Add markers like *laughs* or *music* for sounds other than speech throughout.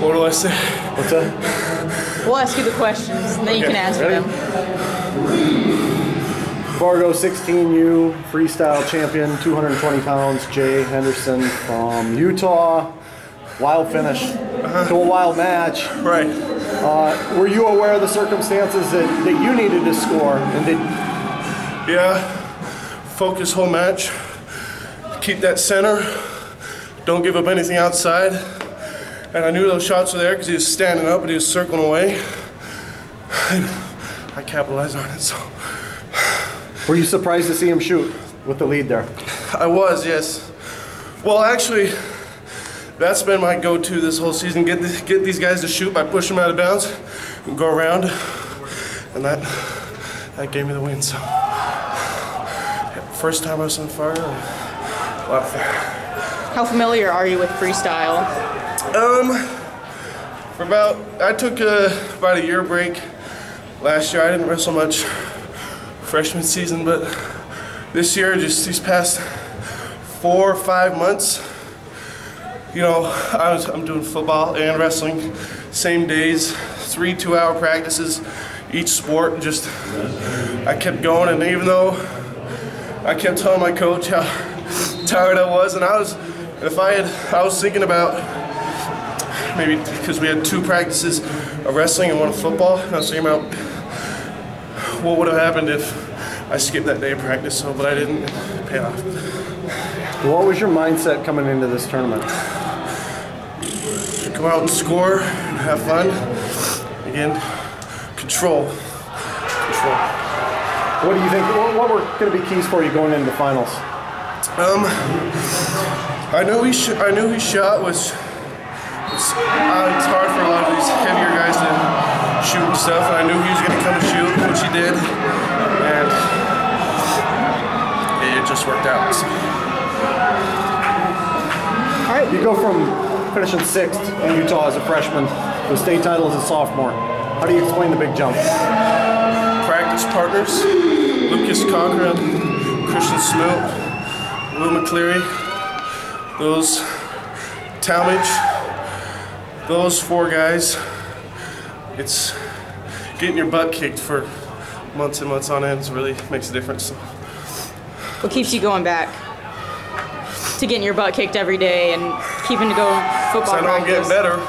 What do I say? What's that? We'll ask you the questions, and then you can Okay, answer ready? them. Fargo 16U freestyle champion, 220 pounds, Jay Henderson from Utah. Wild finish to a wild match. Right. Uh, were you aware of the circumstances that, that you needed to score? And did, Yeah. Focus whole match. Keep that center. Don't give up anything outside. And I knew those shots were there because he was standing up and he was circling away. And I capitalized on it. So were you surprised to see him shoot with the lead there? I was, yes. Well, actually, that's been my go-to this whole season. Get the, get these guys to shoot by pushing them out of bounds and go around, and that that gave me the win. So first time I was on fire, a lot of fun. How familiar are you with freestyle? Um, for about I took a, about a year break last year. I didn't wrestle much freshman season, but this year, just these past four or five months, you know, I was I'm doing football and wrestling, same days, three two-hour practices, each sport. and Just I kept going, and even though I kept telling my coach how *laughs* tired I was, and I was, if I had, I was thinking about maybe because we had two practices of wrestling and one of football. And I was thinking about what would have happened if I skipped that day of practice. So, but I didn't pay off. What was your mindset coming into this tournament? Come out and score, and have fun. Again, control, control. What do you think? What, what were going to be keys for you going into the finals? Um, I know he sh- I knew his shot was. It's, uh, it's hard for a lot of these heavier guys to shoot and stuff, and I knew he was going to come and shoot, which he did, and it just worked out. So. All right, you go from finishing sixth in Utah as a freshman to a state title as a sophomore. How do you explain the big jump? Practice partners: Lucas Cochran, Christian Smoot, Will McCleary, those Talmadge, those four guys. It's getting your butt kicked for months and months on end really makes a difference. So. What keeps you going back to getting your butt kicked every day and keeping to go football I know I'm getting better.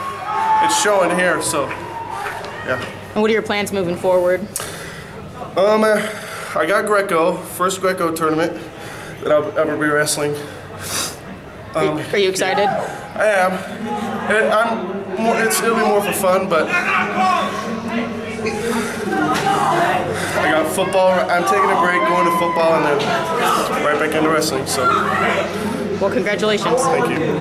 It's showing here, so yeah. And what are your plans moving forward? Um, uh, I got Greco, first Greco tournament that I'll ever be wrestling. Are you- are you excited? I am. And I'm more, it's, it'll be more for fun, but I got football. I'm taking a break, going to football, and then right back into wrestling. So Well, congratulations. thank you.